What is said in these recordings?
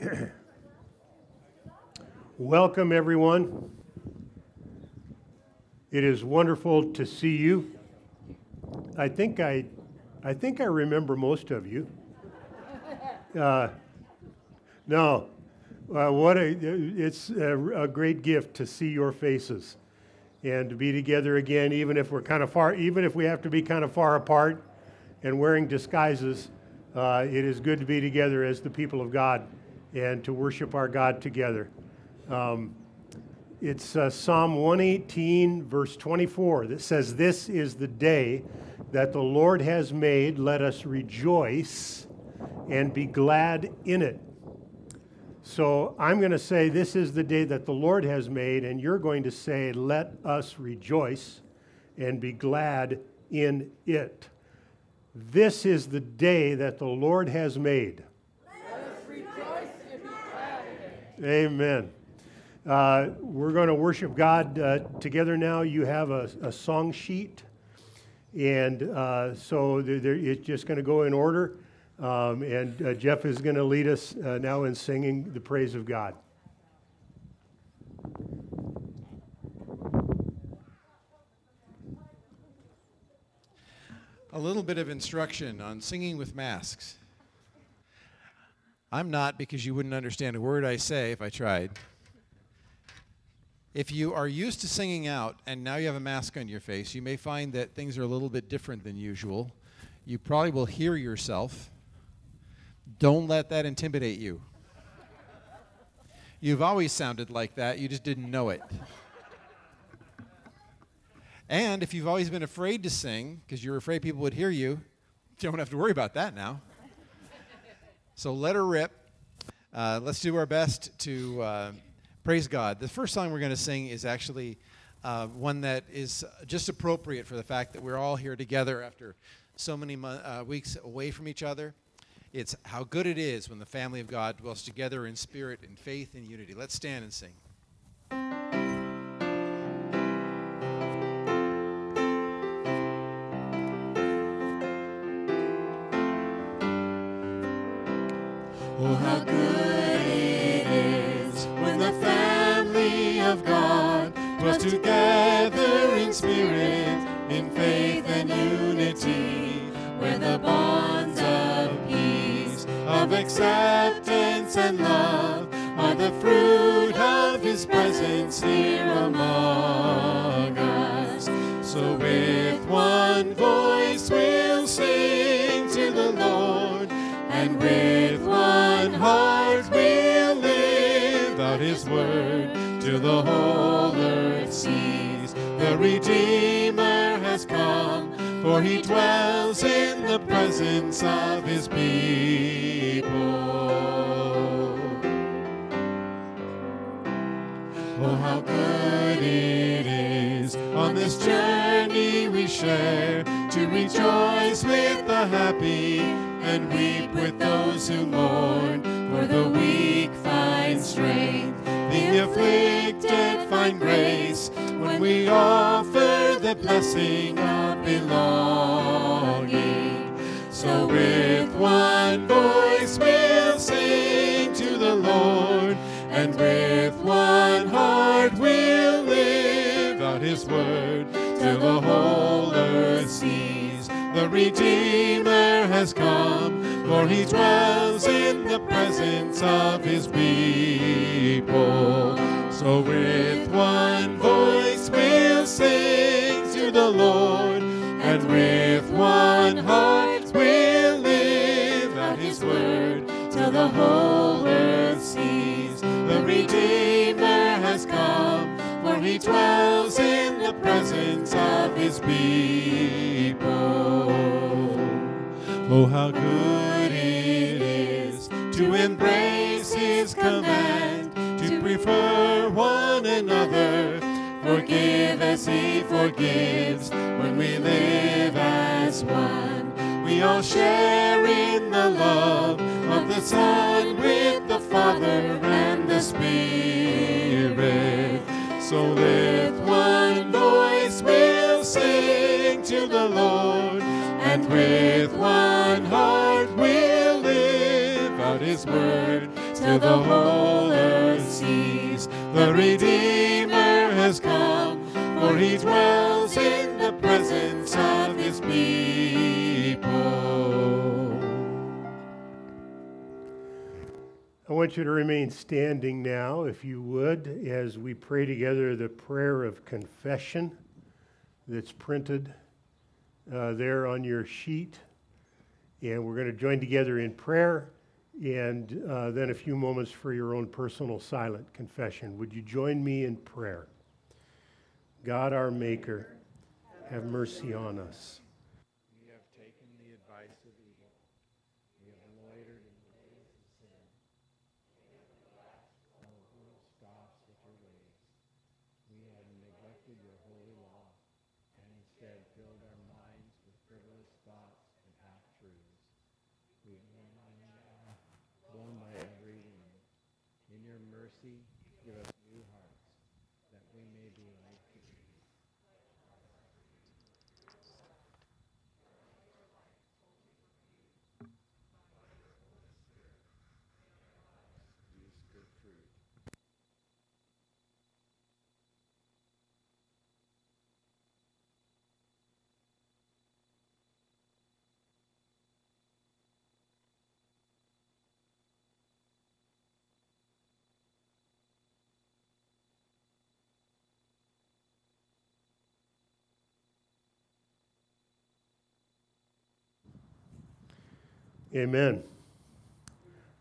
Welcome, everyone. It is wonderful to see you. I think I, I think I remember most of you. Uh, no, uh, what a, it's a, a great gift to see your faces and to be together again, even if we're kind of far, even if we have to be kind of far apart and wearing disguises. Uh, it is good to be together as the people of God and to worship our God together. Um, it's uh, Psalm 118, verse 24, that says, This is the day that the Lord has made. Let us rejoice and be glad in it. So I'm going to say, This is the day that the Lord has made, and you're going to say, Let us rejoice and be glad in it. This is the day that the Lord has made. Amen. Uh, we're going to worship God uh, together now. You have a, a song sheet, and uh, so it's just going to go in order. Um, and uh, Jeff is going to lead us uh, now in singing the praise of God. A little bit of instruction on singing with masks. I'm not because you wouldn't understand a word I say if I tried. If you are used to singing out and now you have a mask on your face, you may find that things are a little bit different than usual. You probably will hear yourself. Don't let that intimidate you. You've always sounded like that, you just didn't know it. And if you've always been afraid to sing because you're afraid people would hear you, you don't have to worry about that now. So let her rip. Uh, let's do our best to uh, praise God. The first song we're going to sing is actually uh, one that is just appropriate for the fact that we're all here together after so many uh, weeks away from each other. It's how good it is when the family of God dwells together in spirit, and faith, and unity. Let's stand and sing. The bonds of peace, of acceptance and love are the fruit of His presence here among us. So with one voice we'll sing to the Lord, and with one heart we'll live out His word till the whole earth sees. The come, for He dwells in the presence of His people. Oh, how good it is on this journey we share to rejoice with the happy and weep with those who mourn. For the weak find strength, afflicted find grace when we offer the blessing of belonging. So with one voice we'll sing to the Lord, and with one heart we'll live out His word till the whole earth sees. The Redeemer has come, for He dwells in the presence of His people. So with one voice we'll sing to the Lord, and with one heart we'll live out His word till the whole dwells in the presence of His people. Oh, how good it is to embrace His command, to prefer one another, forgive as He forgives when we live as one. We all share in the love of the Son with the Father and the Spirit. So with one voice we'll sing to the Lord, and with one heart we'll live out His word till the whole earth sees the Redeemer has come, for he dwells in the presence of his people. I want you to remain standing now, if you would, as we pray together the prayer of confession that's printed uh, there on your sheet. And we're going to join together in prayer and uh, then a few moments for your own personal silent confession. Would you join me in prayer? God, our Maker, have mercy on us. We have taken the advice of evil. We have loitered in the ways of sin. Oh, who scoffs at your ways? We have neglected your holy law and instead filled our minds with frivolous thoughts and half truths. We have been blown by every wind. In your mercy, give us new hearts that we may be like you. Amen.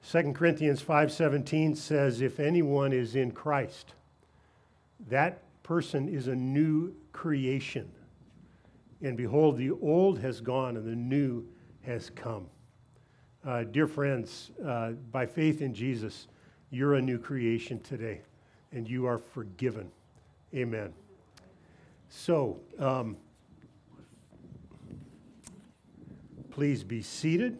2 Corinthians 5:17 says if anyone is in Christ that person is a new creation. And behold the old has gone and the new has come. Uh, dear friends, uh, by faith in Jesus, you're a new creation today and you are forgiven. Amen. So, um, please be seated.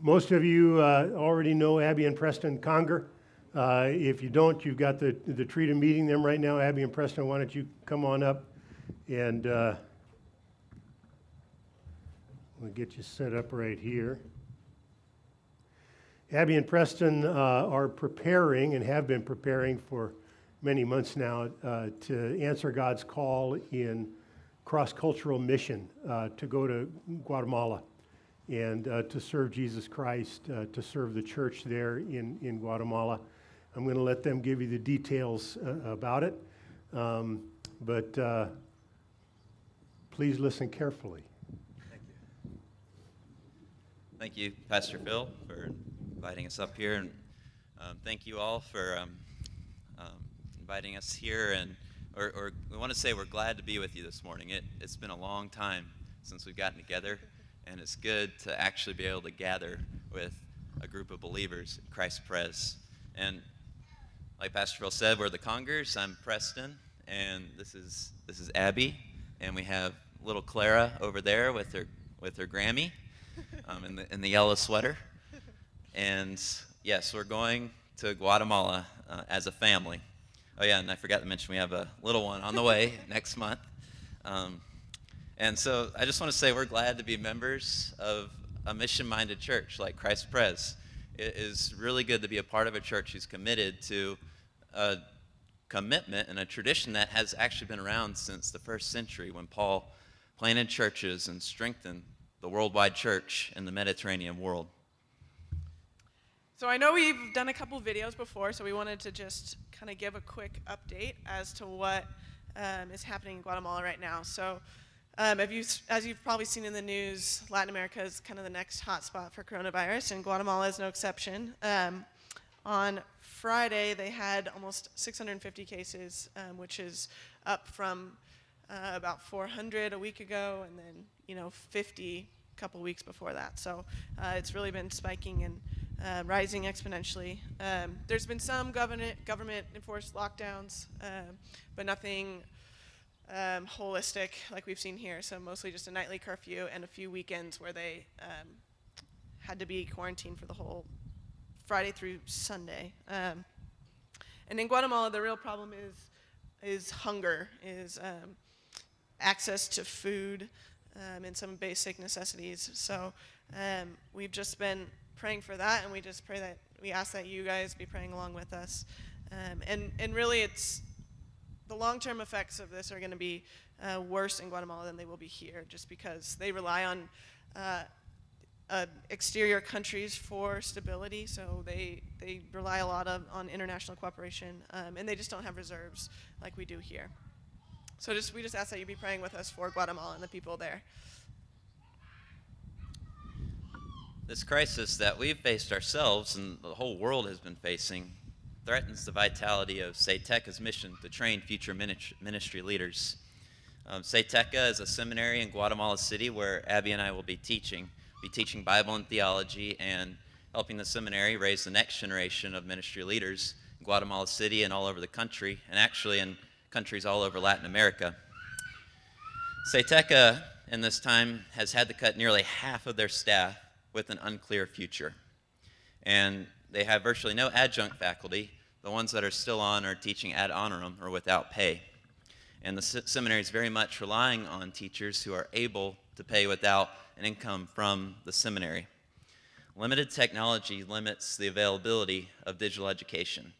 Most of you uh, already know Abby and Preston Conger. Uh, if you don't, you've got the, the treat of meeting them right now. Abby and Preston, why don't you come on up and uh, we'll get you set up right here. Abby and Preston uh, are preparing and have been preparing for many months now uh, to answer God's call in cross cultural mission uh, to go to Guatemala and uh, to serve Jesus Christ, uh, to serve the church there in, in Guatemala. I'm going to let them give you the details uh, about it, um, but please listen carefully. Thank you. Thank you, Pastor Phil, for inviting us up here, and um, thank you all for um, um, inviting us here. And or, or, we want to say we're glad to be with you this morning. It, it's been a long time since we've gotten together, and it's good to actually be able to gather with a group of believers, in Christ Pres. And like Pastor Phil said, we're the Congers. I'm Preston, and this is this is Abby, and we have little Clara over there with her with her Grammy, um, in the in the yellow sweater. And yes, we're going to Guatemala uh, as a family. Oh yeah, and I forgot to mention we have a little one on the way next month. Um, and so I just want to say we're glad to be members of a mission-minded church like Christ Pres. It is really good to be a part of a church who's committed to a commitment and a tradition that has actually been around since the first century when Paul planted churches and strengthened the worldwide church in the Mediterranean world. So I know we've done a couple videos before, so we wanted to just kind of give a quick update as to what um, is happening in Guatemala right now. So um, you, as you've probably seen in the news, Latin America is kind of the next hotspot for coronavirus, and Guatemala is no exception. Um, on Friday, they had almost 650 cases, um, which is up from uh, about 400 a week ago, and then you know 50 a couple weeks before that. So uh, it's really been spiking and uh, rising exponentially. Um, there's been some government government enforced lockdowns, uh, but nothing um, holistic like we've seen here. So mostly just a nightly curfew and a few weekends where they um, had to be quarantined for the whole Friday through Sunday. Um, and in Guatemala, the real problem is is hunger, is um, access to food, um, and some basic necessities. So um, we've just been praying for that, and we just pray that we ask that you guys be praying along with us. And and really, it's the long-term effects of this are going to be uh, worse in Guatemala than they will be here, just because they rely on uh, uh, exterior countries for stability. So they they rely a lot of, on international cooperation, um, and they just don't have reserves like we do here. So just we just ask that you be praying with us for Guatemala and the people there. This crisis that we've faced ourselves and the whole world has been facing threatens the vitality of SETECA's mission to train future ministry leaders. Um, is a seminary in Guatemala City where Abby and I will be teaching, be teaching Bible and theology and helping the seminary raise the next generation of ministry leaders in Guatemala City and all over the country, and actually in countries all over Latin America. SETECA in this time has had to cut nearly half of their staff with an unclear future. And they have virtually no adjunct faculty. The ones that are still on are teaching ad honorem or without pay. And the seminary is very much relying on teachers who are able to pay without an income from the seminary. Limited technology limits the availability of digital education.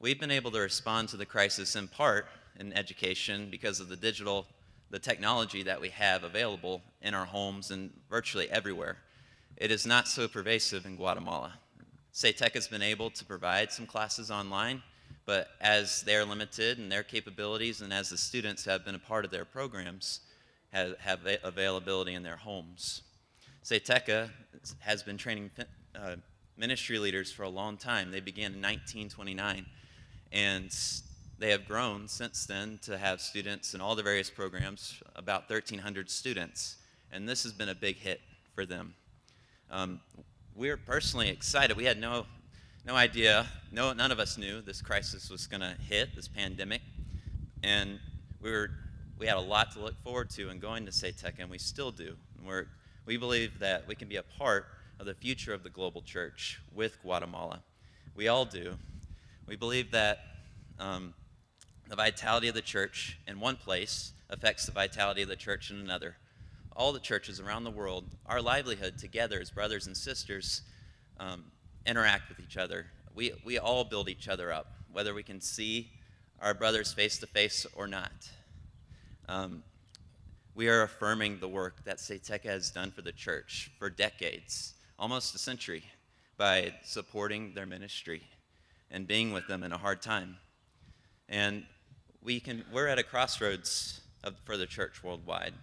We've been able to respond to the crisis in part in education because of the digital, the technology that we have available in our homes and virtually everywhere. It is not so pervasive in Guatemala. SETECA has been able to provide some classes online, but as they're limited in their capabilities and as the students have been a part of their programs, have, have availability in their homes. SETECA has been training uh, ministry leaders for a long time. They began in 1929, and they have grown since then to have students in all the various programs, about 1,300 students, and this has been a big hit for them. Um, we're personally excited. We had no, no idea, no, none of us knew this crisis was going to hit, this pandemic. And we, were, we had a lot to look forward to in going to SETECA, and we still do. We're, we believe that we can be a part of the future of the global church with Guatemala. We all do. We believe that um, the vitality of the church in one place affects the vitality of the church in another all the churches around the world, our livelihood together as brothers and sisters um, interact with each other. We, we all build each other up, whether we can see our brothers face to face or not. Um, we are affirming the work that SETECA has done for the church for decades, almost a century, by supporting their ministry and being with them in a hard time. And we can, we're at a crossroads of, for the church worldwide.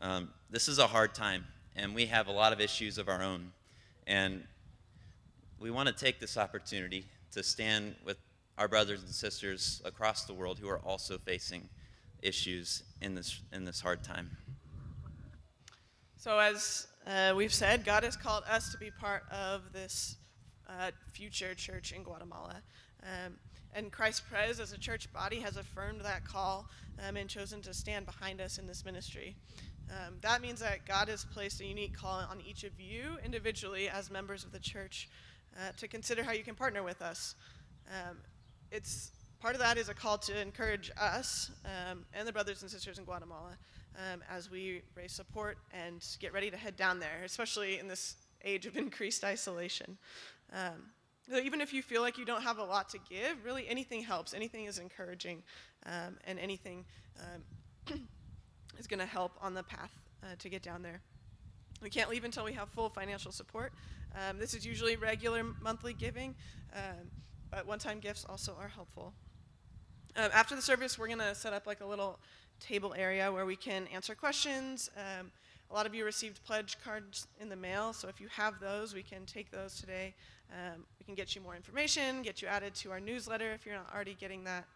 Um, this is a hard time, and we have a lot of issues of our own. And we want to take this opportunity to stand with our brothers and sisters across the world who are also facing issues in this, in this hard time. So, as uh, we've said, God has called us to be part of this uh, future church in Guatemala. Um, and Christ Pres, as a church body, has affirmed that call um, and chosen to stand behind us in this ministry. Um, that means that God has placed a unique call on each of you individually as members of the church uh, to consider how you can partner with us. Um, it's part of that is a call to encourage us um, and the brothers and sisters in Guatemala um, as we raise support and get ready to head down there, especially in this age of increased isolation. Um, so even if you feel like you don't have a lot to give, really anything helps. Anything is encouraging, um, and anything is going to help on the path uh, to get down there. We can't leave until we have full financial support. Um, this is usually regular monthly giving, um, but one time gifts also are helpful. Um, after the service, we're going to set up like a little table area where we can answer questions. Um, a lot of you received pledge cards in the mail, so if you have those, we can take those today. Um, we can get you more information, get you added to our newsletter if you're not already getting that.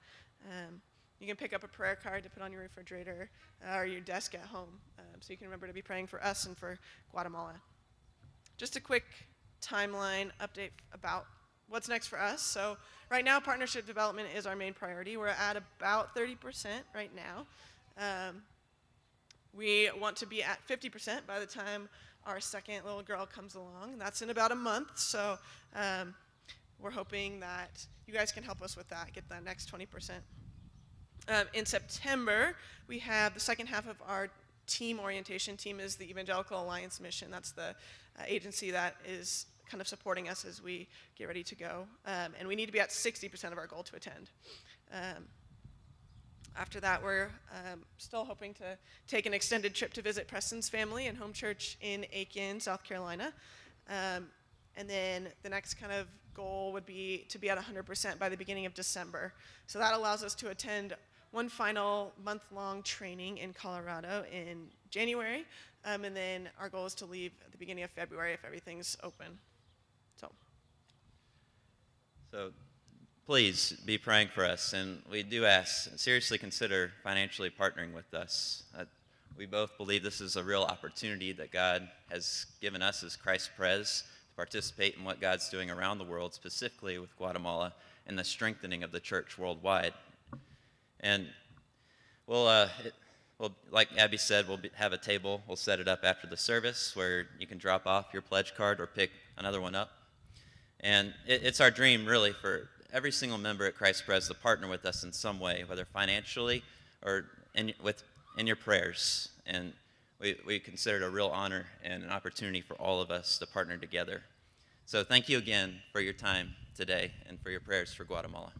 Um, you can pick up a prayer card to put on your refrigerator uh, or your desk at home um, so you can remember to be praying for us and for Guatemala. Just a quick timeline update about what's next for us. So, right now, partnership development is our main priority. We're at about 30% right now. Um, we want to be at 50% by the time our second little girl comes along. That's in about a month. So, um, we're hoping that you guys can help us with that, get that next 20%. Um, in September, we have the second half of our team orientation. Team is the Evangelical Alliance mission. That's the uh, agency that is kind of supporting us as we get ready to go. Um, and we need to be at 60% of our goal to attend. Um, after that, we're um, still hoping to take an extended trip to visit Preston's family and home church in Aiken, South Carolina. Um, and then the next kind of goal would be to be at 100% by the beginning of December. So that allows us to attend one final month long training in Colorado in January. Um, and then our goal is to leave at the beginning of February if everything's open. So. So please be praying for us. And we do ask, seriously consider financially partnering with us. Uh, we both believe this is a real opportunity that God has given us as Christ Pres to participate in what God's doing around the world, specifically with Guatemala and the strengthening of the church worldwide. And we'll, uh, it, well, like Abby said, we'll be, have a table. We'll set it up after the service where you can drop off your pledge card or pick another one up. And it, it's our dream, really, for every single member at Christ Pres to partner with us in some way, whether financially or in, with, in your prayers. And we, we consider it a real honor and an opportunity for all of us to partner together. So thank you again for your time today and for your prayers for Guatemala.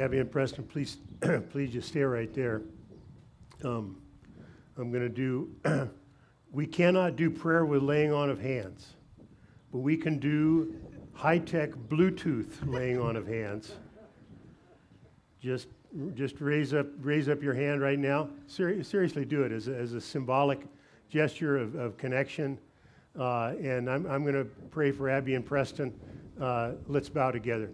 Abby and Preston, please, please just stay right there. Um, I'm going to do, we cannot do prayer with laying on of hands, but we can do high-tech Bluetooth laying on of hands. Just, just raise up, raise up your hand right now. Ser- seriously, do it as a, as a symbolic gesture of, of connection. Uh, and I'm, I'm going to pray for Abby and Preston. Uh, let's bow together.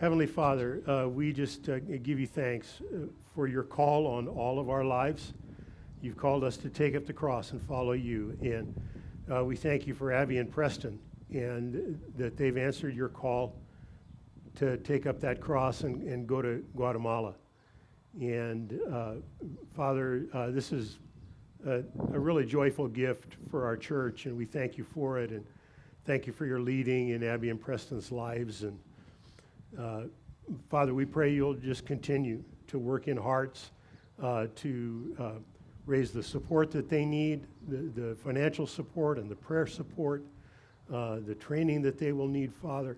Heavenly Father, uh, we just uh, give you thanks uh, for your call on all of our lives. You've called us to take up the cross and follow you. And uh, we thank you for Abby and Preston and that they've answered your call to take up that cross and, and go to Guatemala. And uh, Father, uh, this is a, a, really joyful gift for our church, and we thank you for it. And thank you for your leading in Abby and Preston's lives. And uh, Father, we pray you'll just continue to work in hearts uh, to uh, raise the support that they need, the, the financial support and the prayer support uh, the training that they will need, Father.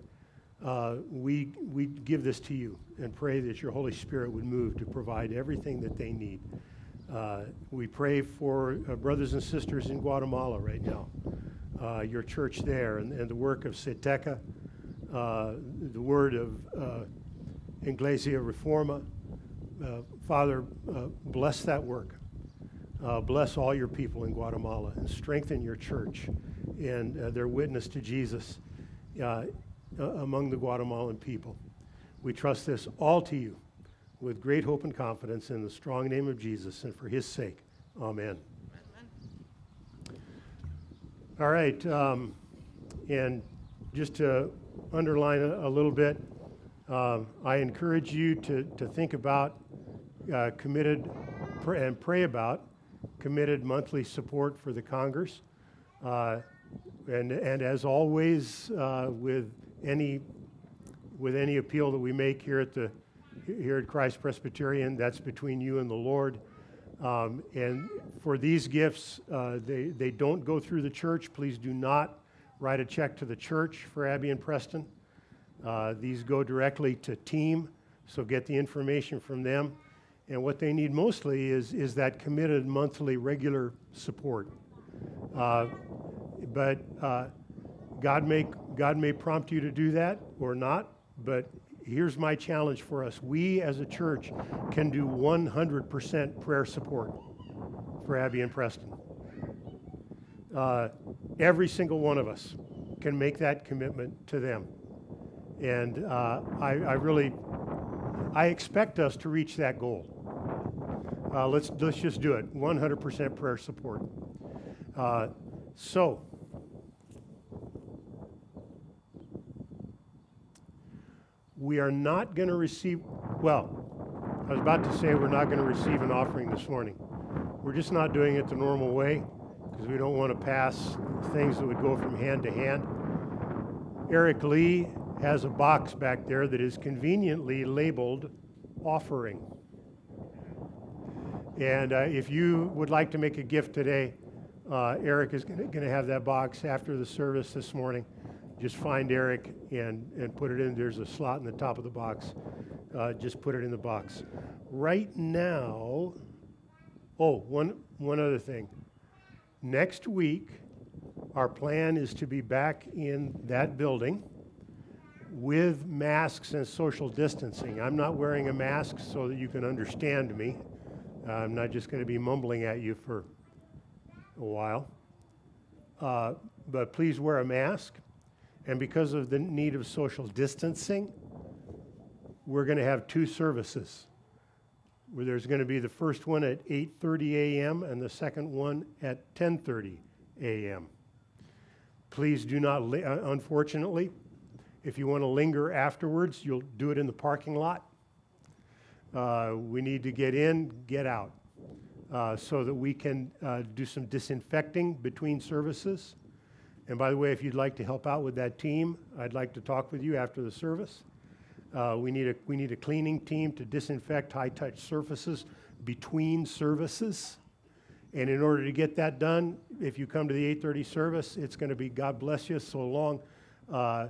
Uh, we, we give this to you and pray that your Holy Spirit would move to provide everything that they need. We pray for brothers and sisters in Guatemala right now, your church there, and, and, the work of SETECA, uh, the word of Iglesia Reforma. Father, bless that work. bless all your people in Guatemala and strengthen your church and uh, their witness to Jesus uh, among the Guatemalan people. We trust this all to you with great hope and confidence in the strong name of Jesus and for his sake. Amen. Amen. All right. Um, and just to underline a, a little bit, um, I encourage you to, to think about uh, committed pr- and pray about committed monthly support for the Congers. Uh, and, and as always, uh, with any with any appeal that we make here at the here at Christ Presbyterian, that's between you and the Lord. Um, and for these gifts, uh, they, they don't go through the church. Please do not write a check to the church for Abby and Preston. Uh, these go directly to team, so get the information from them. And what they need mostly is, is that committed monthly regular support. Uh, but uh, God may God may prompt you to do that or not. But here's my challenge for us: we as a church can do 100% prayer support for Abby and Preston. Uh, every single one of us can make that commitment to them, and uh, I, I, really I expect us to reach that goal. Uh, let's let's just do it. 100% prayer support. Uh, so. we are not going to receive, well, I was about to say we're not going to receive an offering this morning. We're just not doing it the normal way because we don't want to pass things that would go from hand to hand. Eric Lee has a box back there that is conveniently labeled offering. And uh, if you would like to make a gift today, uh, Eric is going to have that box after the service this morning. Just find Eric and, and put it in. There's a slot in the top of the box. Uh, just put it in the box. Right now, oh, one, one other thing. Next week, our plan is to be back in that building with masks and social distancing. I'm not wearing a mask so that you can understand me. I'm not just going to be mumbling at you for a while. Uh, but please wear a mask. And because of the need of social distancing, we're going to have two services. Where there's going to be the first one at 8:30 a.m. and the second one at 10:30 a.m. Please do not, li- uh, unfortunately, if you want to linger afterwards, you'll do it in the parking lot. Uh, we need to get in, get out, uh, so that we can uh, do some disinfecting between services. And by the way, if you'd like to help out with that team, I'd like to talk with you after the service. Uh, we, need a, we need a cleaning team to disinfect high touch surfaces between services. And in order to get that done, if you come to the 8:30 service, it's going to be God bless you so long. Uh,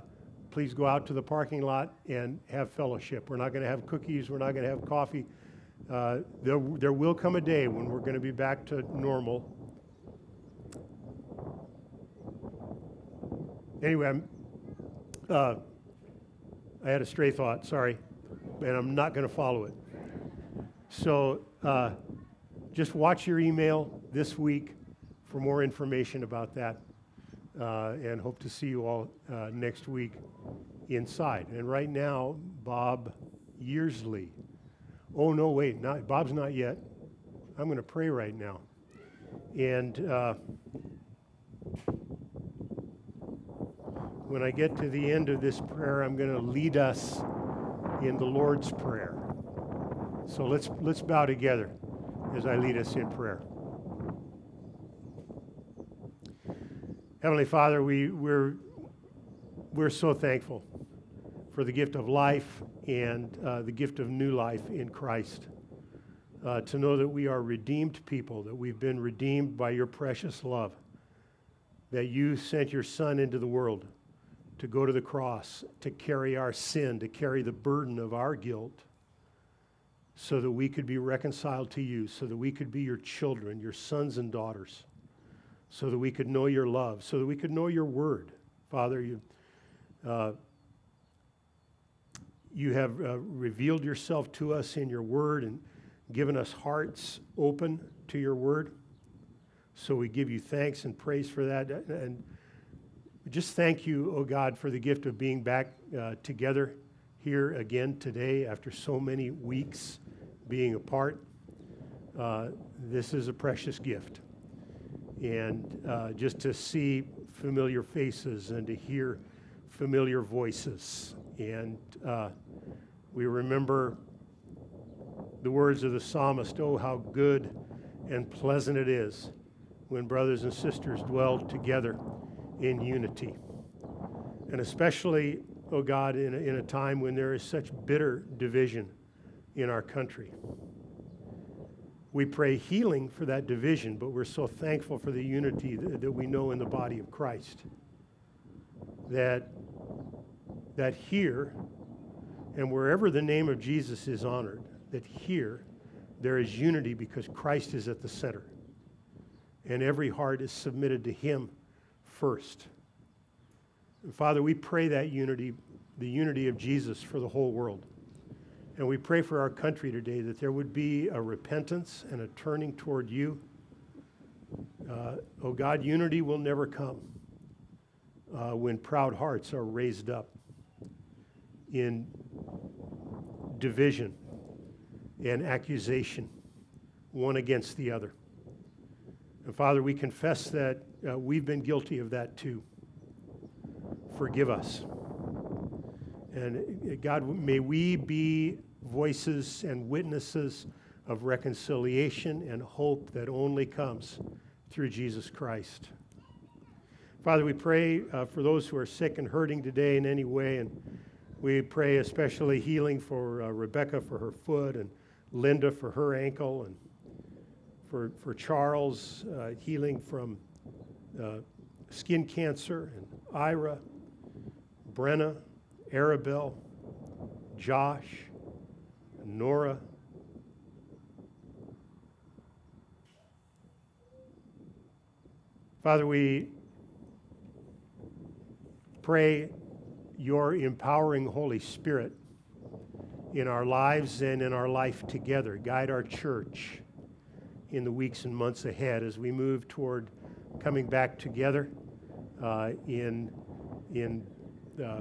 please go out to the parking lot and have fellowship. We're not going to have cookies. We're not going to have coffee. Uh, there, there will come a day when we're going to be back to normal. Anyway, uh, I had a stray thought, sorry, and I'm not going to follow it. So uh, just watch your email this week for more information about that uh, and hope to see you all uh, next week inside. And right now, Bob Yearsley. Oh, no, wait, not, Bob's not yet. I'm going to pray right now. And uh, when I get to the end of this prayer, I'm going to lead us in the Lord's Prayer. So let's, let's bow together as I lead us in prayer. Heavenly Father, we, we're, we're so thankful for the gift of life and uh, the gift of new life in Christ. Uh, to know that we are redeemed people, that we've been redeemed by your precious love, that you sent your Son into the world to go to the cross, to carry our sin, to carry the burden of our guilt, so that we could be reconciled to you, so that we could be your children, your sons and daughters so that we could know your love, so that we could know your word. Father, you, uh, you have uh, revealed yourself to us in your word and given us hearts open to your word. So we give you thanks and praise for that. And just thank you, oh God, for the gift of being back uh, together here again today after so many weeks being apart. Uh, this is a precious gift and uh, just to see familiar faces and to hear familiar voices. And uh, we remember the words of the psalmist Oh, how good and pleasant it is when brothers and sisters dwell together in unity. And especially, oh God, in a, in a time when there is such bitter division in our country. We pray healing for that division, but we're so thankful for the unity that, that we know in the body of Christ. That, that here, and wherever the name of Jesus is honored, that here there is unity because Christ is at the center. And every heart is submitted to Him first. And Father, we pray that unity, the unity of Jesus for the whole world. And we pray for our country today that there would be a repentance and a turning toward you. Uh, oh God, unity will never come uh, when proud hearts are raised up in division and accusation, one against the other. And Father, we confess that uh, we've been guilty of that too. Forgive us. And uh, God, may we be voices and witnesses of reconciliation and hope that only comes through Jesus Christ. Father, we pray uh, for those who are sick and hurting today in any way, and we pray especially healing for uh, Rebecca for her foot and Linda for her ankle, and for, for Charles, uh, healing from uh, skin cancer, and Ira, Brenna, Arabelle, Josh, Nora. Father, we pray your empowering Holy Spirit in our lives and in our life together. Guide our church in the weeks and months ahead as we move toward coming back together uh, in, in uh,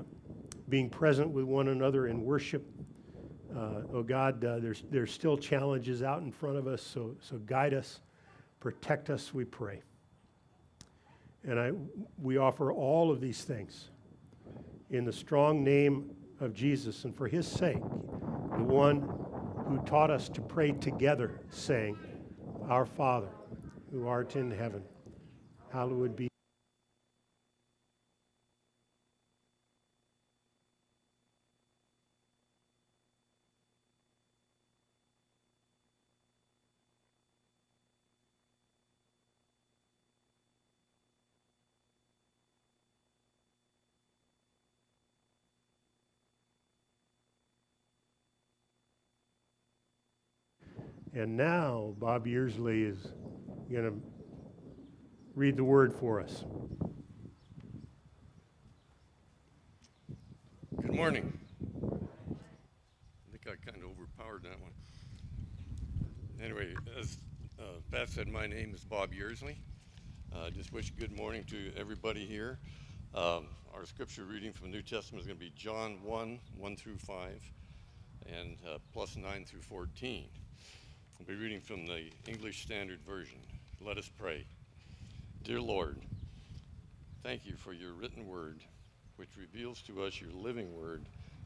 being present with one another in worship. Uh, oh God, uh, there's, there's still challenges out in front of us, so, so guide us, protect us, we pray. And I, we offer all of these things in the strong name of Jesus and for his sake, the one who taught us to pray together, saying, Our Father, who art in heaven, hallowed be. And now Bob Yearsley is going to read the word for us. Good morning. I think I kind of overpowered that one. Anyway, as uh, Pat said, my name is Bob Yearsley. I uh, just wish good morning to everybody here. Um, our scripture reading from the New Testament is going to be John 1 1 through 5 and uh, plus 9 through 14. I'll be reading from the English Standard Version. Let us pray. Dear Lord, thank you for your written word, which reveals to us your living word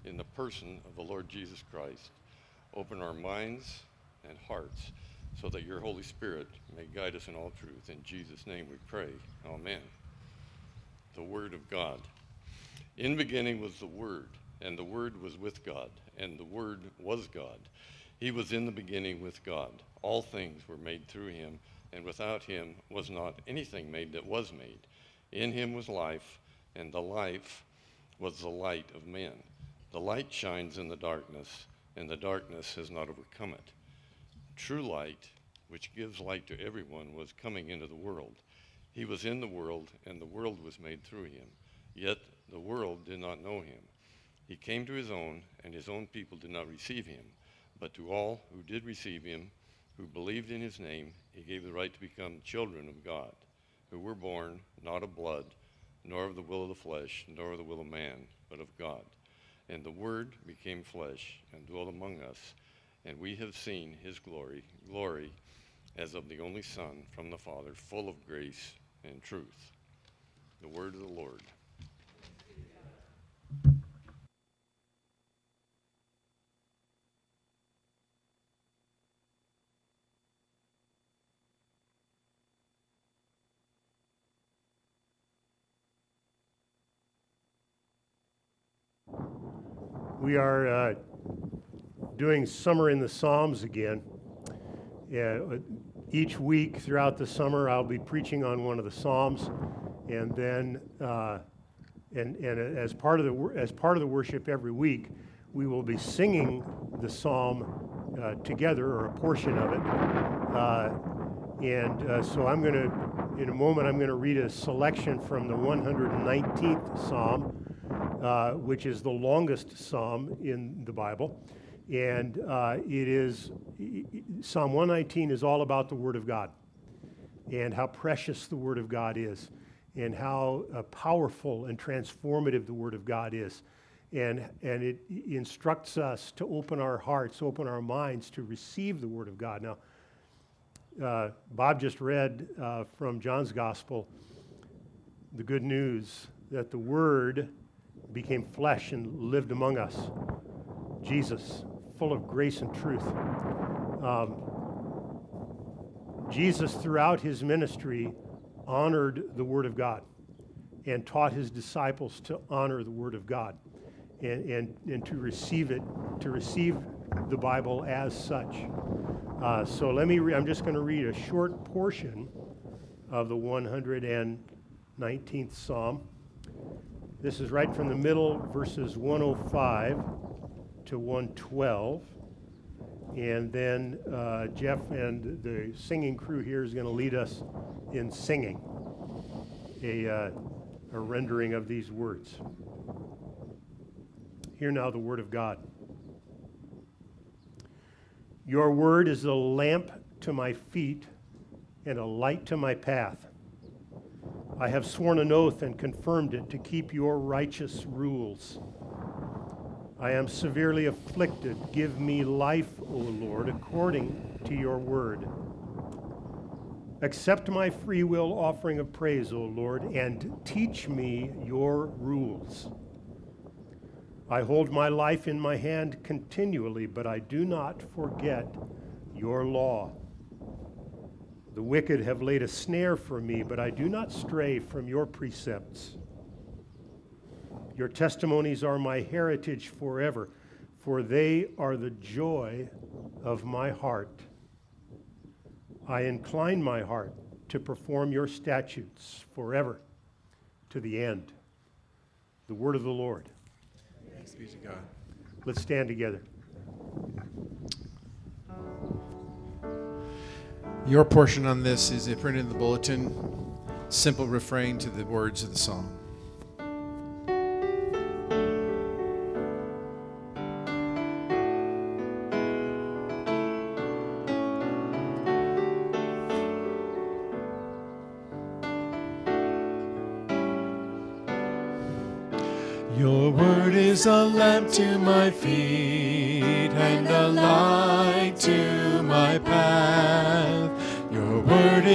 in the person of the Lord Jesus Christ. Open our minds and hearts so that your Holy Spirit may guide us in all truth. In Jesus' name we pray. Amen. The Word of God. In beginning was the Word, and the Word was with God, and the Word was God. He was in the beginning with God. All things were made through him, and without him was not anything made that was made. In him was life, and the life was the light of men. The light shines in the darkness, and the darkness has not overcome it. True light, which gives light to everyone, was coming into the world. He was in the world, and the world was made through him. Yet the world did not know him. He came to his own, and his own people did not receive him. But to all who did receive him, who believed in his name, he gave the right to become children of God, who were born not of blood, nor of the will of the flesh, nor of the will of man, but of God. And the Word became flesh and dwelt among us, and we have seen his glory, glory as of the only Son from the Father, full of grace and truth. The word of the Lord. We are uh, doing Summer in the Psalms again. Uh, each week throughout the summer, I'll be preaching on one of the Psalms, and then uh, and and as part of the as part of the worship every week, we will be singing the Psalm uh, together or a portion of it. Uh, and uh, so I'm going to, in a moment, I'm going to read a selection from the 119th Psalm uh, which is the longest psalm in the Bible. And uh, it is, Psalm 119 is all about the Word of God and how precious the Word of God is and how uh, powerful and transformative the Word of God is. And, and it instructs us to open our hearts, open our minds to receive the Word of God. Now, uh, Bob just read uh, from John's Gospel the good news that the Word became flesh and lived among us. Jesus, full of grace and truth. Um, Jesus, throughout his ministry, honored the Word of God and taught his disciples to honor the Word of God and, and, and to receive it, to receive the Bible as such. Uh, so let me, re- I'm just going to read a short portion of the 119th Psalm. This is right from the middle, verses 105 to 112. And then uh, Jeff and the singing crew here is going to lead us in singing a, uh, a rendering of these words. Hear now the word of God. Your word is a lamp to my feet and a light to my path. I have sworn an oath and confirmed it to keep your righteous rules. I am severely afflicted. Give me life, O Lord, according to your word. Accept my free will offering of praise, O Lord, and teach me your rules. I hold my life in my hand continually, but I do not forget your law. The wicked have laid a snare for me, but I do not stray from your precepts. Your testimonies are my heritage forever, for they are the joy of my heart. I incline my heart to perform your statutes forever to the end. The word of the Lord. Thanks be to God. Let's stand together. Your portion on this is a printed in the bulletin. Simple refrain to the words of the song. Your word is a lamp to my feet and a light to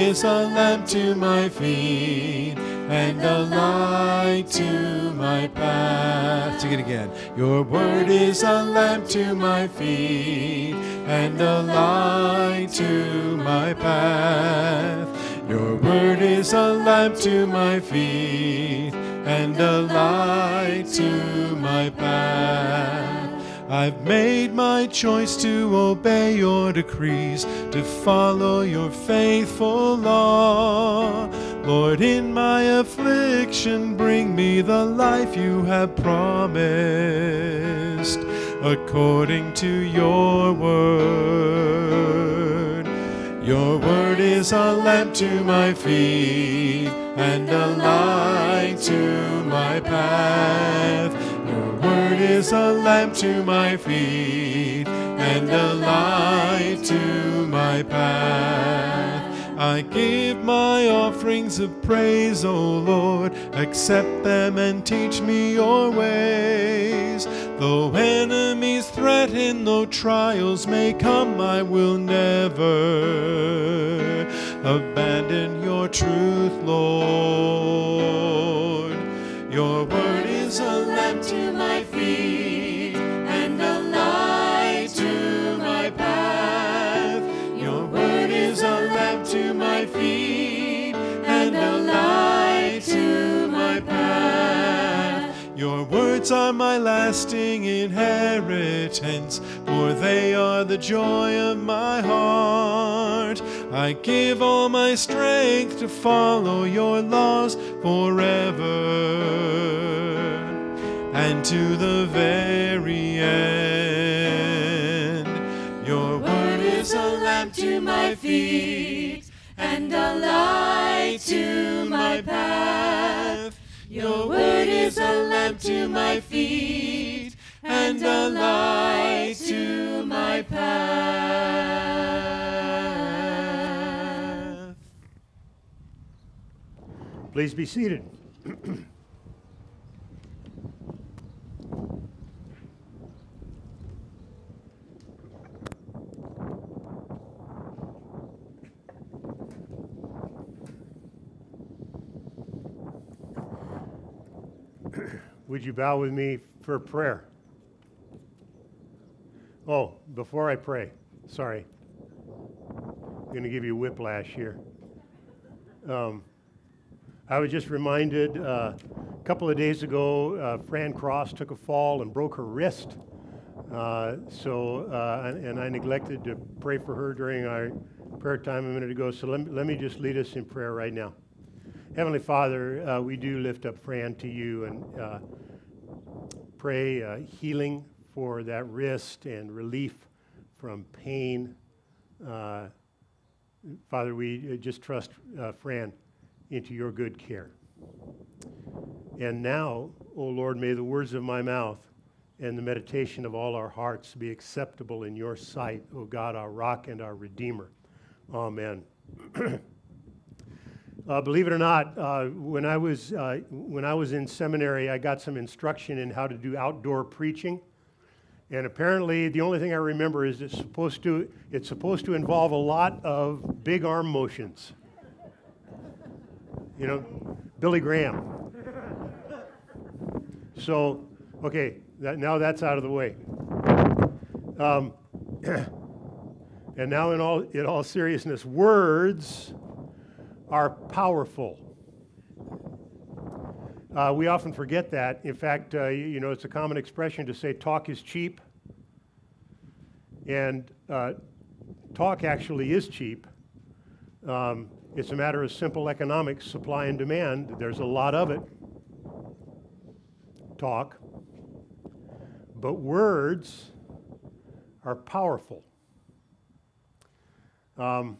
is a lamp to my feet and a light to my path. Sing it again. Your word is a lamp to my feet and a light to my path. Your word is a lamp to my feet and a light to my path. I've made my choice to obey your decrees, to follow your faithful law. Lord, in my affliction, bring me the life you have promised, according to your word. Your word is a lamp to my feet and a light to my path. Word is a lamp to my feet and a light to my path. I give my offerings of praise, O Lord. Accept them and teach me your ways. Though enemies threaten, though trials may come, I will never abandon your truth, Lord. Your word words are my lasting inheritance, for they are the joy of my heart. I give all my strength to follow your laws forever and to the very end. Your word is a lamp to my feet and a light to my path. To my feet and a light to my path. Please be seated. Would you bow with me for prayer? Oh, before I pray, sorry. I'm going to give you whiplash here. Um, I was just reminded uh, a couple of days ago, uh, Fran Cross took a fall and broke her wrist. Uh, so, uh, and, I neglected to pray for her during our prayer time a minute ago. So let me, let me just lead us in prayer right now. Heavenly Father, uh, we do lift up Fran to you and uh, pray uh, healing for that wrist and relief from pain. Uh, Father, we uh, just trust uh, Fran into your good care. And now, O Lord, may the words of my mouth and the meditation of all our hearts be acceptable in your sight, O God, our rock and our redeemer. Amen. uh, believe it or not, uh, when, I was, uh, when I was in seminary, I got some instruction in how to do outdoor preaching. And apparently, the only thing I remember is it's supposed to, it's supposed to involve a lot of big arm motions. You know, Billy Graham. So, okay, that, now that's out of the way. Um, and now, in all, in all seriousness, words are powerful. Uh, we often forget that. In fact, uh, you, you, know, it's a common expression to say talk is cheap. And uh, talk actually is cheap. Um, it's a matter of simple economics, supply and demand. There's a lot of it. Talk. But words are powerful. Um,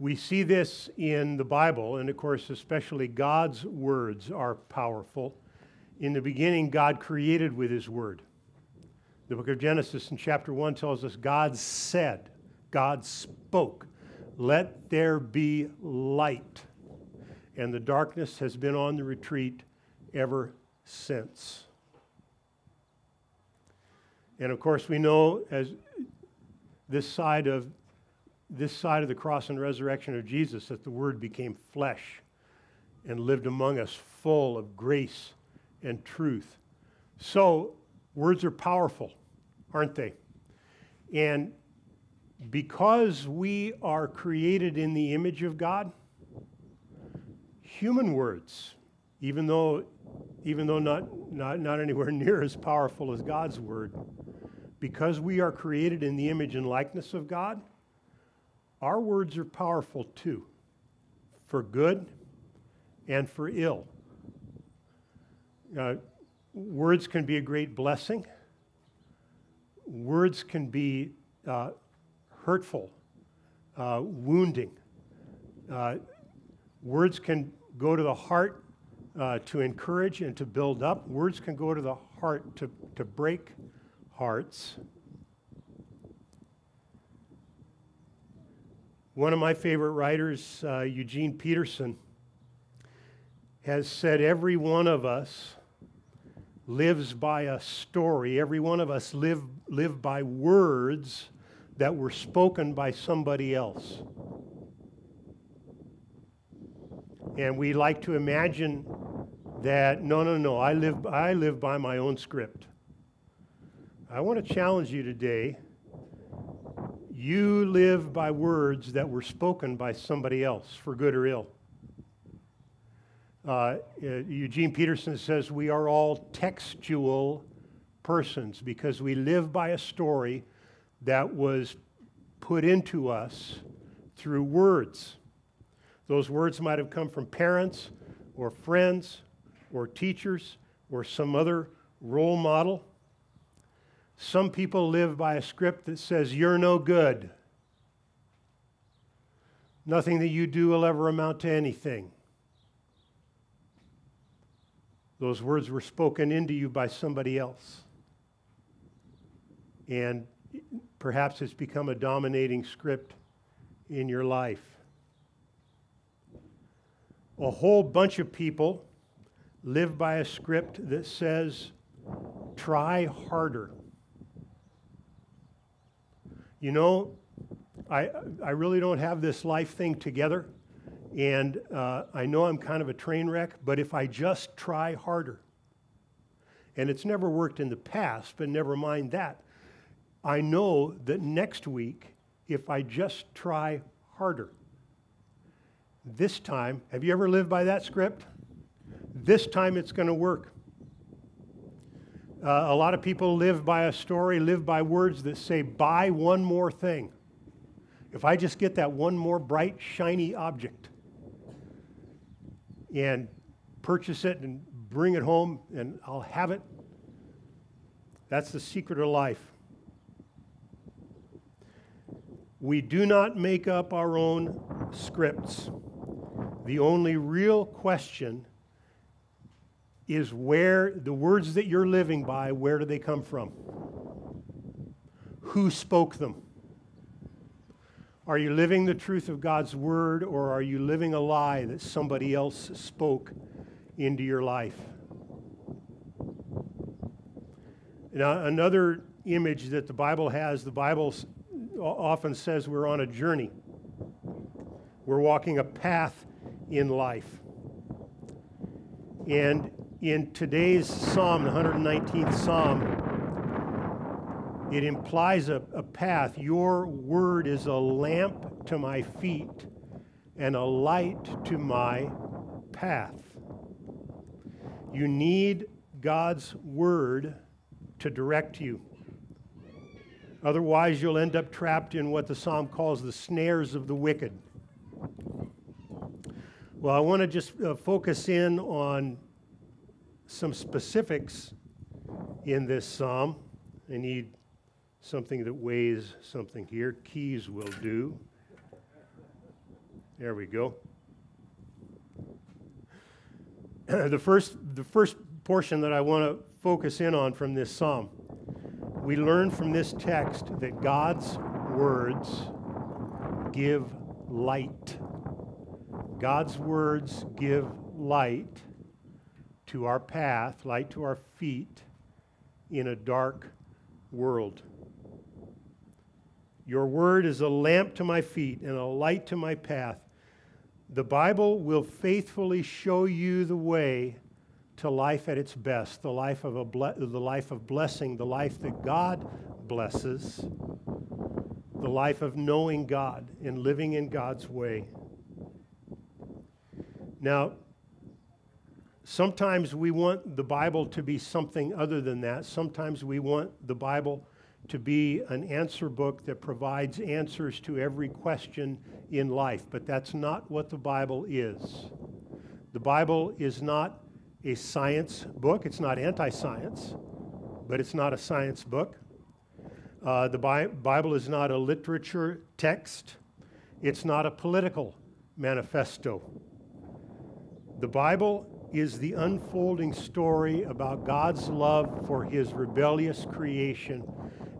we see this in the Bible, and of course, especially God's words are powerful. In the beginning, God created with His word. The book of Genesis in chapter 1 tells us God said, God spoke, let there be light. And the darkness has been on the retreat ever since. And of course, we know as this side of this side of the cross and resurrection of Jesus that the Word became flesh and lived among us full of grace and truth. So, words are powerful, aren't they? And because we are created in the image of God, human words, even though, even though not, not, not anywhere near as powerful as God's word, because we are created in the image and likeness of God, our words are powerful too, for good and for ill. Uh, words can be a great blessing. Words can be uh, hurtful, uh, wounding. Uh, words can go to the heart uh, to encourage and to build up. Words can go to the heart to, to break hearts. One of my favorite writers, uh, Eugene Peterson, has said every one of us lives by a story. Every one of us live, live by words that were spoken by somebody else. And we like to imagine that no, no, no, I live, I live by my own script. I want to challenge you today. You live by words that were spoken by somebody else, for good or ill. Uh, uh Eugene Peterson says we are all textual persons because we live by a story that was put into us through words. Those words might have come from parents or friends or teachers or some other role model. Some people live by a script that says, You're no good. Nothing that you do will ever amount to anything. Those words were spoken into you by somebody else. And Perhaps it's become a dominating script in your life. A whole bunch of people live by a script that says, try harder. You know, I, I really don't have this life thing together, and uh, I know I'm kind of a train wreck, but if I just try harder, and it's never worked in the past, but never mind that. I know that next week, if I just try harder, this time, have you ever lived by that script? This time it's going to work. Uh, a lot of people live by a story, live by words that say, buy one more thing. If I just get that one more bright, shiny object and purchase it and bring it home and I'll have it, that's the secret of life. We do not make up our own scripts. The only real question is where the words that you're living by, where do they come from? Who spoke them? Are you living the truth of God's word or are you living a lie that somebody else spoke into your life? Now, another image that the Bible has, the Bible often says we're on a journey. We're walking a path in life. And in today's psalm, the 119th psalm, it implies a, a path. Your word is a lamp to my feet and a light to my path. You need God's word to direct you. Otherwise, you'll end up trapped in what the psalm calls the snares of the wicked. Well, I want to just uh, focus in on some specifics in this psalm. I need something that weighs something here. Keys will do. There we go. the first, the first portion that I want to focus in on from this psalm we learn from this text that God's words give light. God's words give light to our path, light to our feet in a dark world. Your word is a lamp to my feet and a light to my path. The Bible will faithfully show you the way to life at its best, the life of, a ble- the life of blessing, the life that God blesses, the life of knowing God and living in God's way. Now, sometimes we want the Bible to be something other than that. Sometimes we want the Bible to be an answer book that provides answers to every question in life, but that's not what the Bible is. The Bible is not a science book. It's not anti science, but it's not a science book. Uh, the Bi- Bible is not a literature text, it's not a political manifesto. The Bible is the unfolding story about God's love for his rebellious creation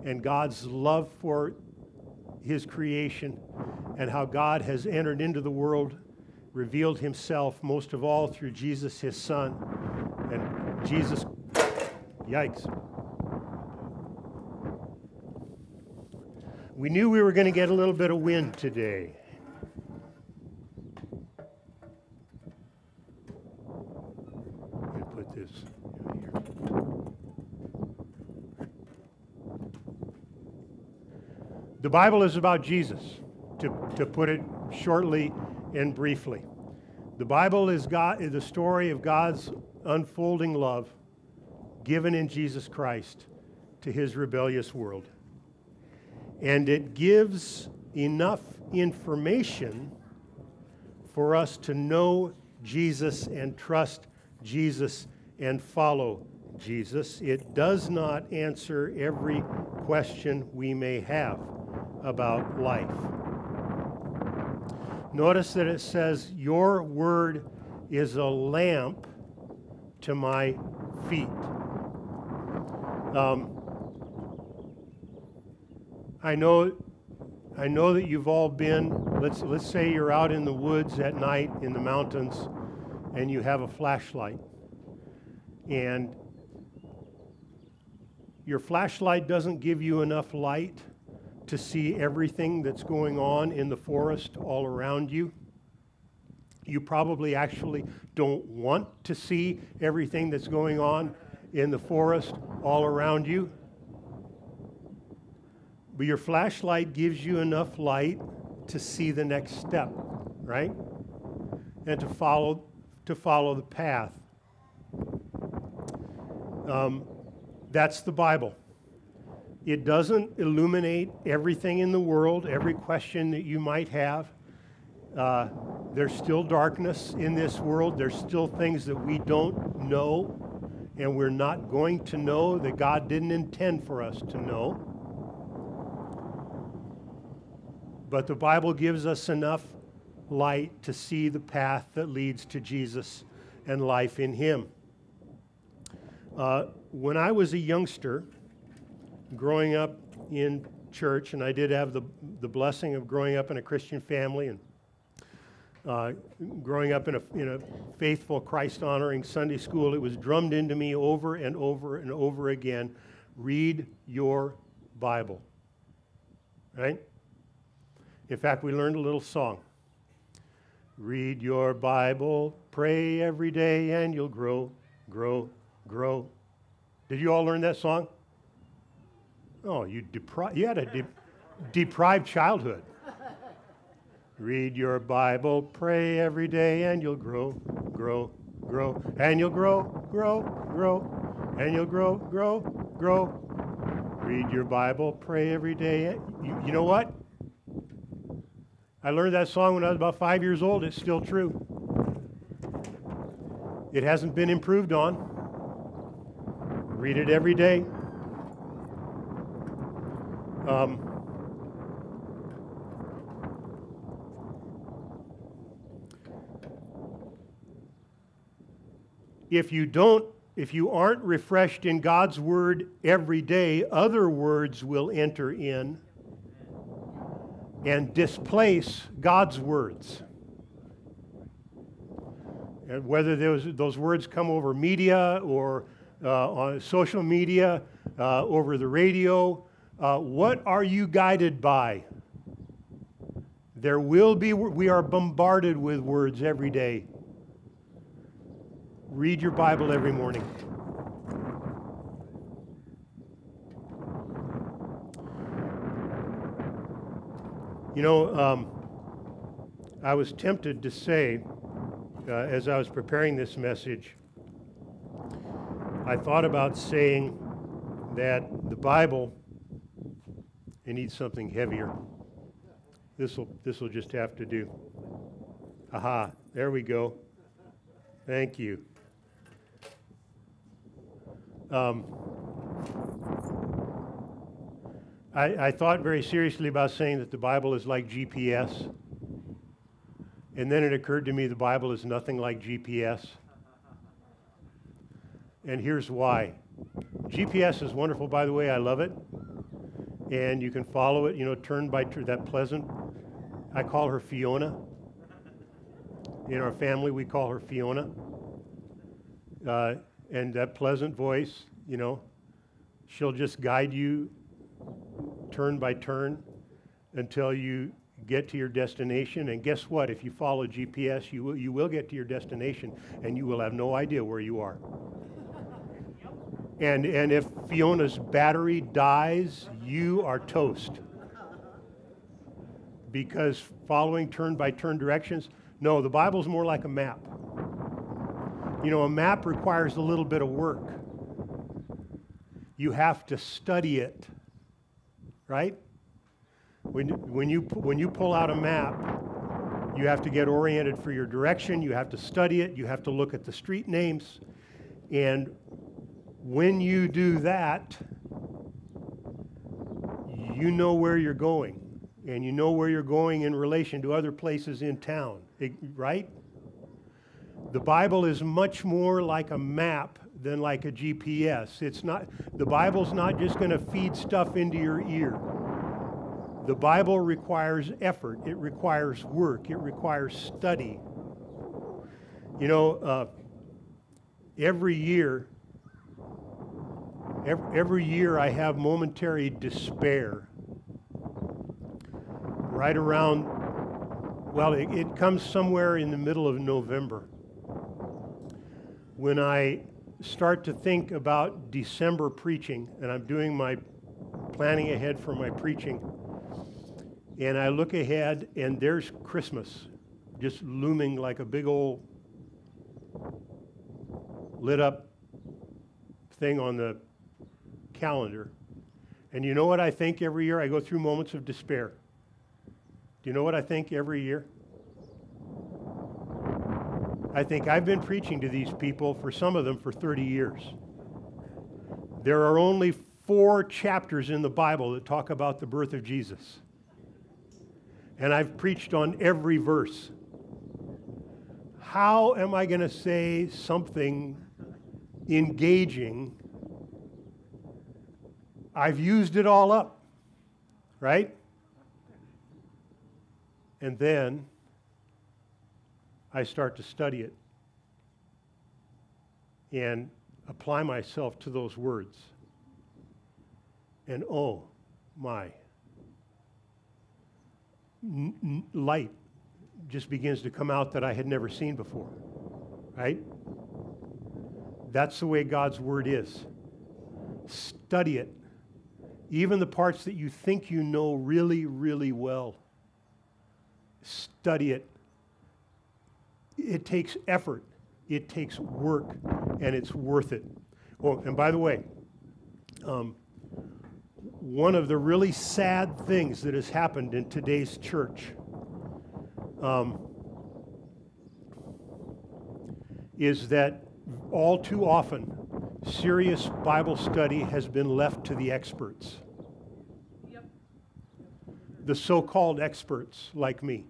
and God's love for his creation and how God has entered into the world revealed himself most of all through Jesus, his son. And Jesus, yikes. We knew we were going to get a little bit of wind today. put this here. The Bible is about Jesus, to, to put it shortly and briefly. The Bible is, God, is the story of God's unfolding love given in Jesus Christ to his rebellious world. And it gives enough information for us to know Jesus and trust Jesus and follow Jesus. It does not answer every question we may have about life. Notice that it says, Your word is a lamp to my feet. Um, I know, I know that you've all been. Let's let's say you're out in the woods at night in the mountains, and you have a flashlight, and your flashlight doesn't give you enough light to see everything that's going on in the forest all around you. You probably actually don't want to see everything that's going on in the forest all around you. But your flashlight gives you enough light to see the next step, right? And to follow to follow the path. Um, That's the Bible. It doesn't illuminate everything in the world, every question that you might have. Uh, there's still darkness in this world. There's still things that we don't know and we're not going to know that God didn't intend for us to know. But the Bible gives us enough light to see the path that leads to Jesus and life in Him. Uh, when I was a youngster, growing up in church, and I did have the, the blessing of growing up in a Christian family and uh, growing up in a, in a faithful, Christ honoring Sunday school, it was drummed into me over and over and over again read your Bible. Right? In fact, we learned a little song. Read your Bible, pray every day, and you'll grow, grow, grow. Did you all learn that song? Oh, you, depri- you had a de- deprived childhood. Read your Bible, pray every day, and you'll grow, grow, grow. And you'll grow, grow, grow. And you'll grow, grow, grow. Read your Bible, pray every day. You, you know what? I learned that song when I was about five years old. It's still true. It hasn't been improved on. Read it every day. Um, if you don't if you aren't refreshed in God's word every day, other words will enter in and displace God's words. And whether those, those words come over media or uh, on social media, uh, over the radio, uh, what are you guided by? There will be, we are bombarded with words every day. Read your Bible every morning. You know, um, I was tempted to say, uh, as I was preparing this message, I thought about saying that the Bible it needs something heavier. This will this will just have to do. Aha! There we go. Thank you. Um, I, I thought very seriously about saying that the Bible is like GPS. And then it occurred to me the Bible is nothing like GPS. And here's why. GPS is wonderful, by the way. I love it. And you can follow it, you know, turn by turn. That pleasant. I call her Fiona. In our family, we call her Fiona. Uh, and that pleasant voice, you know, she'll just guide you turn by turn until you get to your destination. And guess what? If you follow GPS, you will, you will get to your destination and you will have no idea where you are. And, and if Fiona's battery dies, you are toast. Because following turn by turn directions, no, the Bible's more like a map. You know, a map requires a little bit of work. You have to study it right? When, when, you, when you pull out a map, you have to get oriented for your direction, you have to study it, you have to look at the street names. And when you do that, you know where you're going. And you know where you're going in relation to other places in town, right? The Bible is much more like a map than like a GPS. It's not, the Bible's not just going to feed stuff into your ear. The Bible requires effort, it requires work, it requires study. You know, uh, every year, every, every year I have momentary despair. Right around, well, it, it comes somewhere in the middle of November when I start to think about December preaching, and I'm doing my planning ahead for my preaching, and I look ahead, and there's Christmas just looming like a big old lit up thing on the calendar. And you know what I think every year? I go through moments of despair. Do you know what I think every year? I think I've been preaching to these people, for some of them, for 30 years. There are only four chapters in the Bible that talk about the birth of Jesus. And I've preached on every verse. How am I going to say something engaging? I've used it all up, right? And then I start to study it and apply myself to those words. And oh my, n- n- light just begins to come out that I had never seen before, right? That's the way God's Word is. Study it. Even the parts that you think you know really, really well, study it. It takes effort, it takes work, and it's worth it. Oh, and by the way, um, one of the really sad things that has happened in today's church um, is that all too often serious Bible study has been left to the experts. The so called experts like me.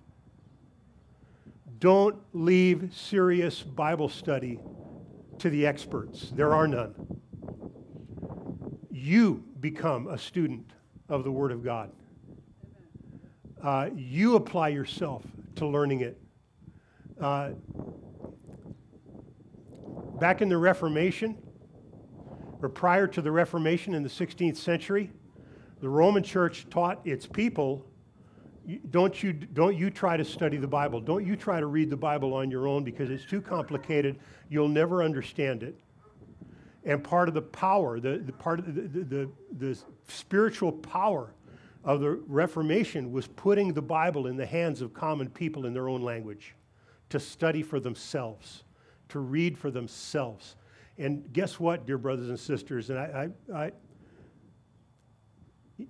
Don't leave serious Bible study to the experts. There are none. You become a student of the Word of God. Uh, you apply yourself to learning it. Uh, back in the Reformation, or prior to the Reformation in the 16th century, the Roman Church taught its people don't you, don't you try to study the Bible. Don't you try to read the Bible on your own because it's too complicated. You'll never understand it. And part of the power, the, the part of the, the, the, the spiritual power of the Reformation was putting the Bible in the hands of common people in their own language to study for themselves, to read for themselves. And guess what, dear brothers and sisters? And I, I, I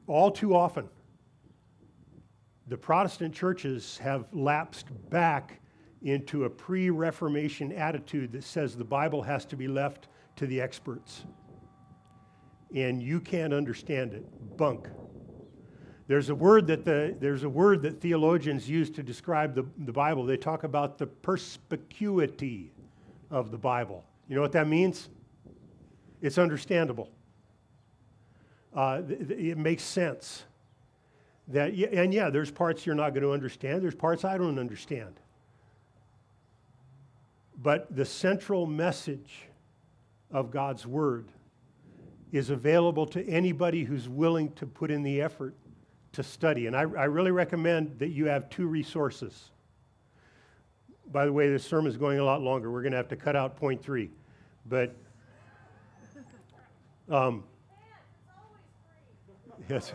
all too often, the Protestant churches have lapsed back into a pre Reformation attitude that says the Bible has to be left to the experts. And you can't understand it. Bunk. There's a word that, the, there's a word that theologians use to describe the, the Bible. They talk about the perspicuity of the Bible. You know what that means? It's understandable. Uh, it makes sense. That, and yeah, there's parts you're not going to understand. There's parts I don't understand. But the central message of God's Word is available to anybody who's willing to put in the effort to study. And I, I really recommend that you have two resources. By the way, this sermon is going a lot longer. We're going to have to cut out point three. But, um, yes,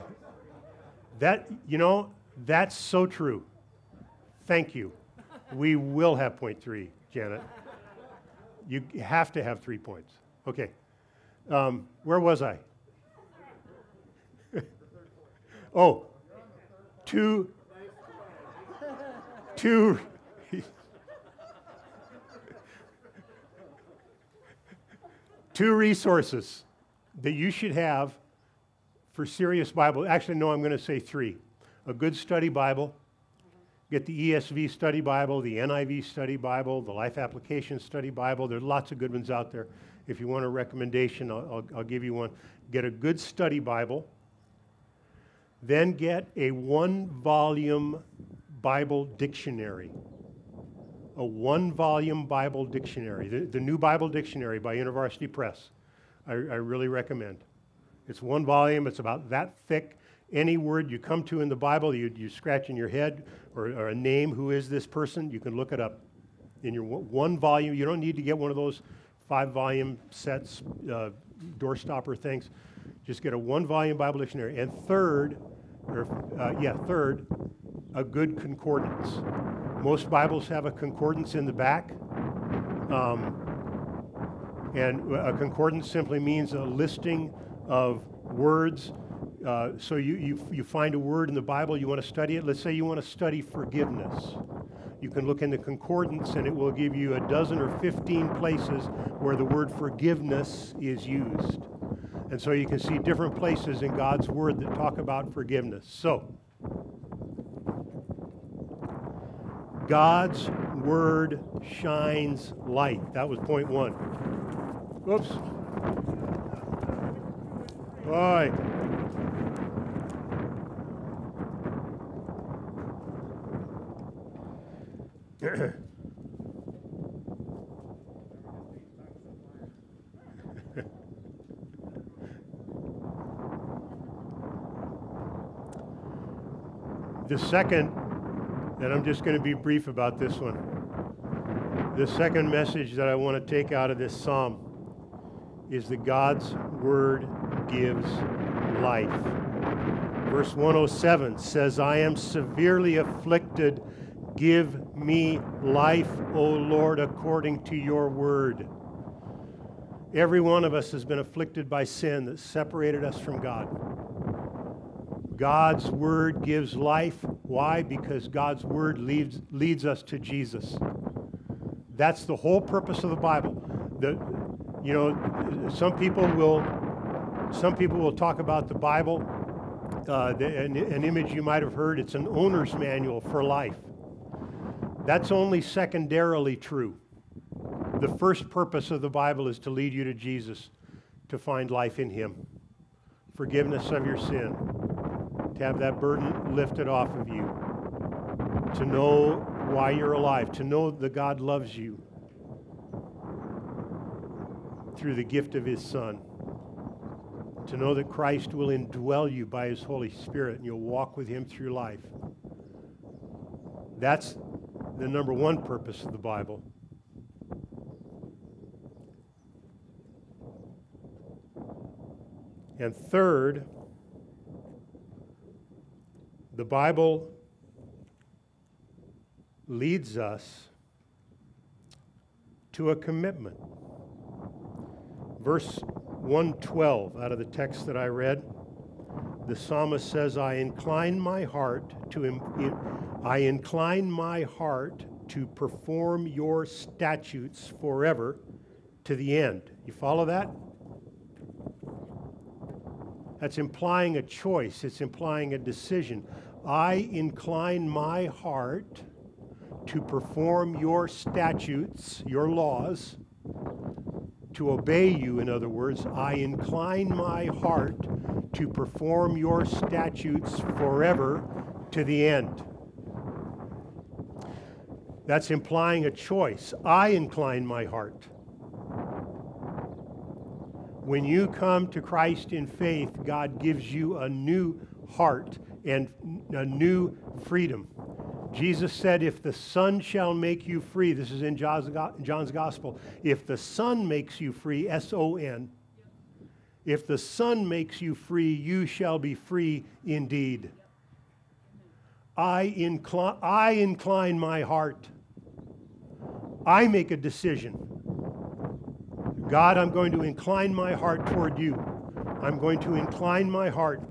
that, you know, that's so true. Thank you. We will have point three, Janet. You have to have three points. Okay. Um, where was I? Oh, two, two, two resources that you should have for serious Bible. Actually, no, I'm going to say three. A good study Bible. Get the ESV study Bible, the NIV study Bible, the Life Application study Bible. There's lots of good ones out there. If you want a recommendation, I'll, I'll, I'll give you one. Get a good study Bible then get a one volume Bible dictionary. A one volume Bible dictionary. The, the, New Bible Dictionary by University Press. I, I really recommend. It's one volume, it's about that thick. Any word you come to in the Bible, you, you scratch in your head, or, or a name, who is this person, you can look it up in your one volume. You don't need to get one of those five volume sets, uh, doorstopper things. Just get a one volume Bible dictionary. And third, or uh, yeah, third, a good concordance. Most Bibles have a concordance in the back. Um, and a concordance simply means a listing of words. Uh, so you, you, you find a word in the Bible, you want to study it. Let's say you want to study forgiveness. You can look in the concordance and it will give you a dozen or 15 places where the word forgiveness is used. And so you can see different places in God's word that talk about forgiveness. So, God's word shines light. That was point one. Whoops. Boy. the second, and I'm just going to be brief about this one. The second message that I want to take out of this psalm is that God's word gives life. Verse 107 says, I am severely afflicted. Give me life, O Lord, according to your word. Every one of us has been afflicted by sin that separated us from God. God's word gives life. Why? Because God's word leads, leads us to Jesus. That's the whole purpose of the Bible. The, you know, some people will, some people will talk about the Bible. Uh, the, an, an image you might have heard. It's an owner's manual for life. That's only secondarily true. The first purpose of the Bible is to lead you to Jesus, to find life in Him, forgiveness of your sin, to have that burden lifted off of you, to know why you're alive, to know that God loves you through the gift of His Son, to know that Christ will indwell you by His Holy Spirit and you'll walk with Him through life. That's the number one purpose of the Bible. And third, the Bible leads us to a commitment. Verse 112 out of the text that I read, the psalmist says, I incline my heart to I incline my heart to perform your statutes forever to the end. You follow that? That's implying a choice, it's implying a decision. I incline my heart to perform your statutes, your laws, to obey you, in other words. I incline my heart to perform your statutes forever to the end. That's implying a choice. I incline my heart. When you come to Christ in faith, God gives you a new heart and a new freedom. Jesus said, If the Son shall make you free, this is in John's Gospel, if the Son makes you free, S O N, if the Son makes you free, you shall be free indeed. I incline, I incline my heart. I make a decision. God, I'm going to incline my heart toward you. I'm going to incline my heart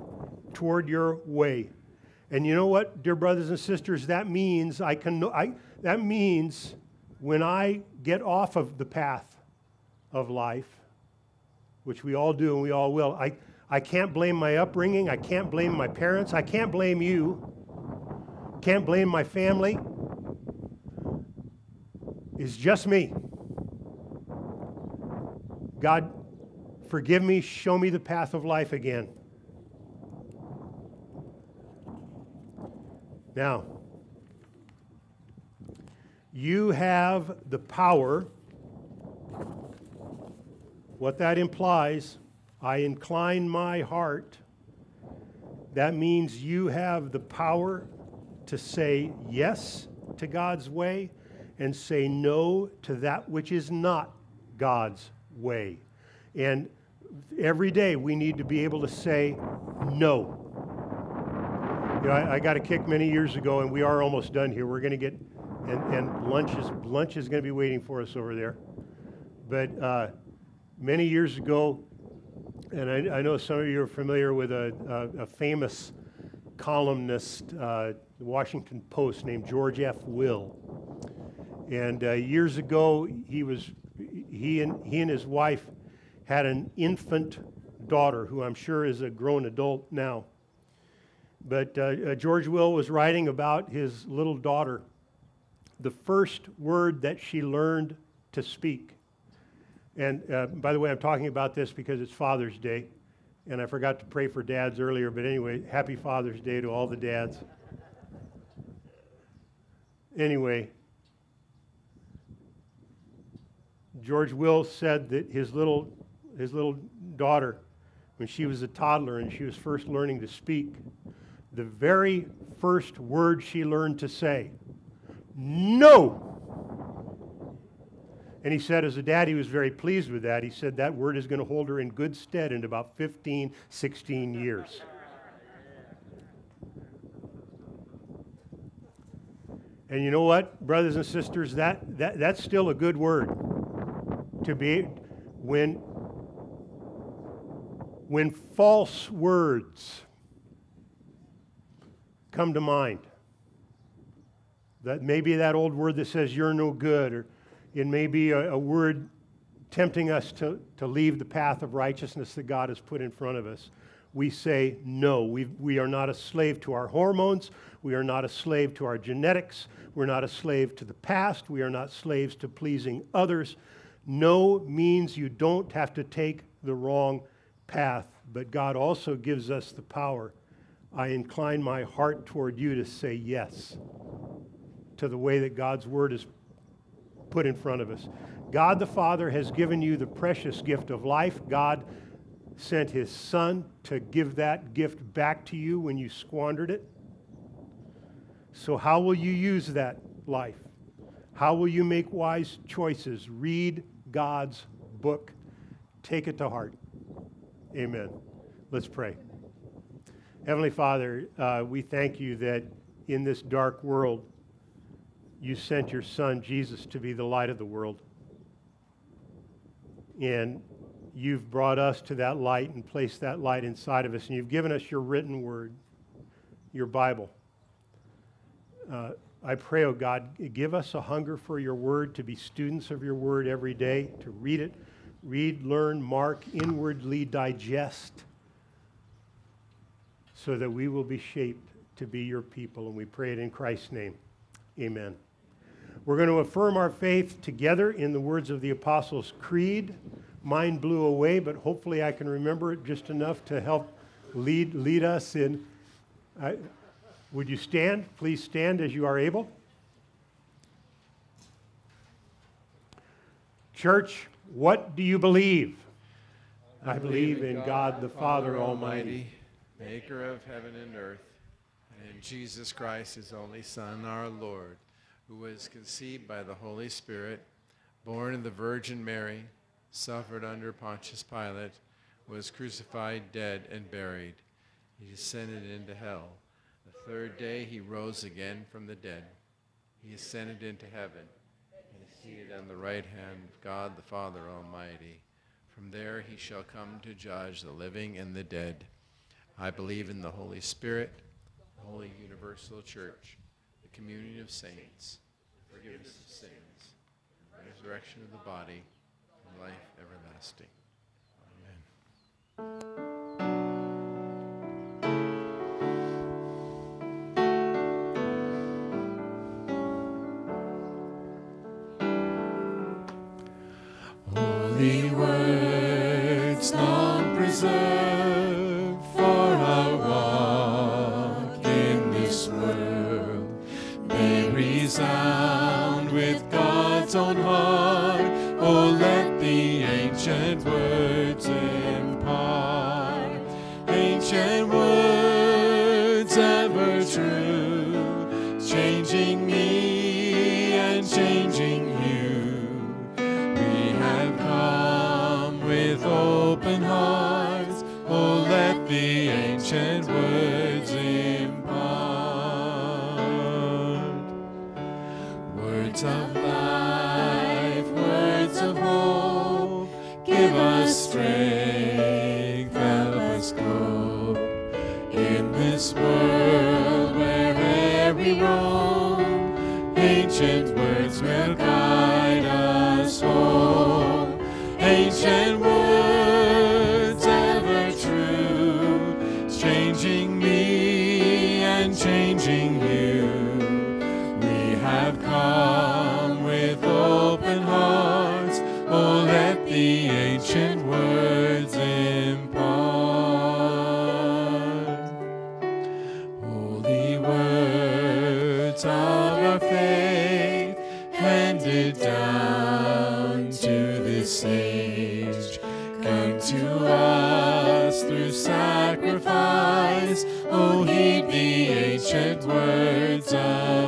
toward your way. And you know what, dear brothers and sisters, that means I can I, that means when I get off of the path of life, which we all do and we all will, I, I can't blame my upbringing, I can't blame my parents, I can't blame you, can't blame my family. It's just me. God, forgive me, show me the path of life again. Now, you have the power. What that implies, I incline my heart. That means you have the power to say yes to God's way and say no to that which is not God's way. And every day we need to be able to say no. You know, I, I, got a kick many years ago, and we are almost done here. We're going to get, and, and lunch is lunch is going to be waiting for us over there. But uh, many years ago, And I, I know some of you are familiar with a, a, a famous columnist, uh, the Washington Post, named George F. Will. And uh, years ago, he was he and he and his wife had an infant daughter, who I'm sure is a grown adult now. But uh, uh, George Will was writing about his little daughter, the first word that she learned to speak. And uh, by the way, I'm talking about this because it's Father's Day. And I forgot to pray for dads earlier, but anyway, happy Father's Day to all the dads. Anyway, George Will said that his little, his little daughter, when she was a toddler and she was first learning to speak, the very first word she learned to say, no. And he said, as a dad, he was very pleased with that. He said that word is going to hold her in good stead in about 15, 16 years. And you know what, brothers and sisters, that, that, that's still a good word to be when, when false words come to mind. That maybe that old word that says you're no good, or it may be a, a word tempting us to, to leave the path of righteousness that God has put in front of us. We say no. We, we are not a slave to our hormones. We are not a slave to our genetics. We're not a slave to the past. We are not slaves to pleasing others. No means you don't have to take the wrong path, but God also gives us the power I incline my heart toward you to say yes to the way that God's word is put in front of us. God the Father has given you the precious gift of life. God sent his Son to give that gift back to you when you squandered it. So, how will you use that life? How will you make wise choices? Read God's book, take it to heart. Amen. Let's pray. Heavenly Father, uh, we thank you that in this dark world, you sent your Son, Jesus, to be the light of the world. And you've brought us to that light and placed that light inside of us. And you've given us your written word, your Bible. Uh, I pray, oh God, give us a hunger for your word, to be students of your word every day, to read it, read, learn, mark, inwardly digest so that we will be shaped to be your people. And we pray it in Christ's name. Amen. We're going to affirm our faith together in the words of the Apostles' Creed. Mine blew away, but hopefully I can remember it just enough to help lead, lead us in. I, would you stand? Please stand as you are able. Church, what do you believe? I believe in God the Father Almighty maker of heaven and earth, and in Jesus Christ, his only Son, our Lord, who was conceived by the Holy Spirit, born of the Virgin Mary, suffered under Pontius Pilate, was crucified, dead, and buried. He descended into hell. The third day he rose again from the dead. He ascended into heaven and is seated on the right hand of God the Father Almighty. From there he shall come to judge the living and the dead. I believe in the Holy Spirit, the Holy Universal Church, the communion of saints, forgiveness of sins, the resurrection of the body, and life everlasting. Amen. This come to us through sacrifice. Oh, heed the ancient words of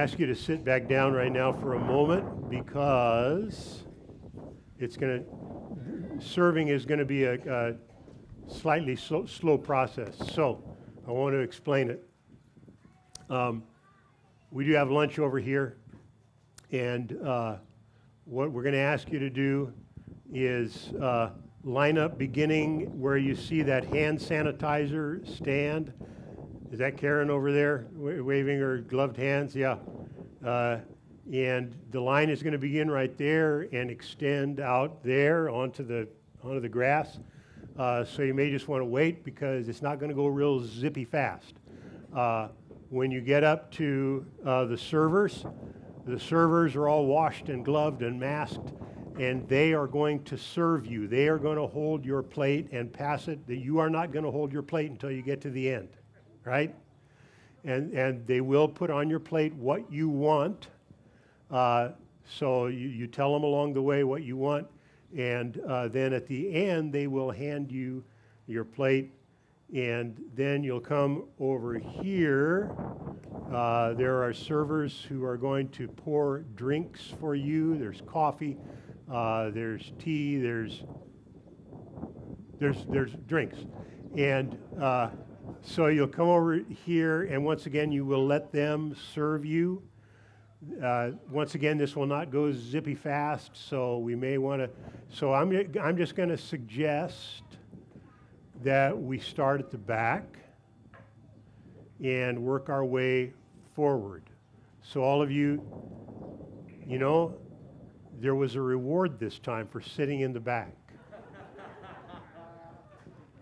ask you to sit back down right now for a moment because it's going to, serving is going to be a, a slightly slow, slow process. So I want to explain it. Um, we do have lunch over here, and uh, what we're going to ask you to do is uh, line up beginning where you see that hand sanitizer stand. Is that Karen over there wa- waving her gloved hands? Yeah. Uh, and the line is going to begin right there and extend out there onto the onto the grass. Uh, so you may just want to wait because it's not going to go real zippy fast. Uh, when you get up to uh, the servers, the servers are all washed and gloved and masked, and they are going to serve you. They are going to hold your plate and pass it. That you are not going to hold your plate until you get to the end, right? And and they will put on your plate what you want. Uh, so you, you tell them along the way what you want, and uh, then at the end they will hand you your plate, and then you'll come over here. Uh, there are servers who are going to pour drinks for you. There's coffee, uh, there's tea, there's there's there's drinks, and uh, so you'll come over here, and once again you will let them serve you. Uh, once again, this will not go zippy fast, so we may want to. So I'm I'm just going to suggest that we start at the back and work our way forward. So all of you, you know, there was a reward this time for sitting in the back.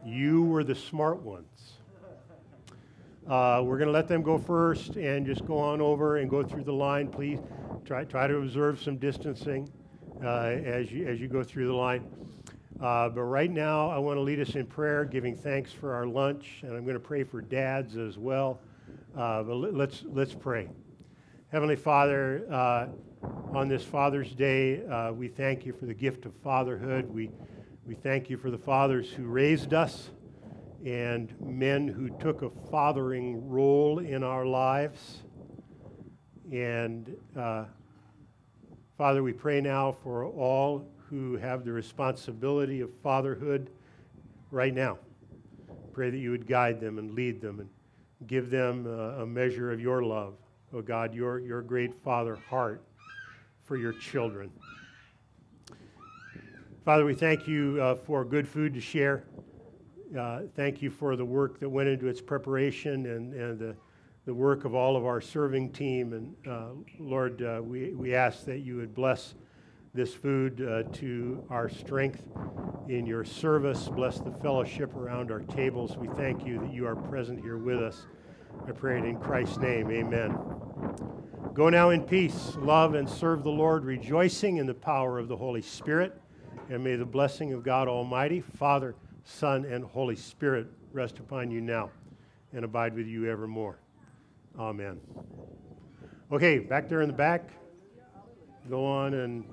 You were the smart ones. Uh, we're going to let them go first and just go on over and go through the line, please. Try, try to observe some distancing uh, as, you, as you go through the line. Uh, but right now, I want to lead us in prayer, giving thanks for our lunch, and I'm going to pray for dads as well. Uh, but let, let's, let's pray. Heavenly Father, uh, on this Father's Day, uh, we thank you for the gift of fatherhood. We, we thank you for the fathers who raised us and men who took a fathering role in our lives. And uh, Father, we pray now for all who have the responsibility of fatherhood right now. Pray that you would guide them and lead them and give them uh, a measure of your love. Oh God, your, your great father heart for your children. Father, we thank you uh, for good food to share. Uh, thank you for the work that went into its preparation and, and the, the work of all of our serving team. And uh, Lord, uh, we, we ask that you would bless this food uh, to our strength in your service. Bless the fellowship around our tables. We thank you that you are present here with us. I pray it in Christ's name. Amen. Go now in peace, love, and serve the Lord, rejoicing in the power of the Holy Spirit. And may the blessing of God Almighty, Father, Son, and Holy Spirit rest upon you now and abide with you evermore. Amen. Okay, back there in the back. go on and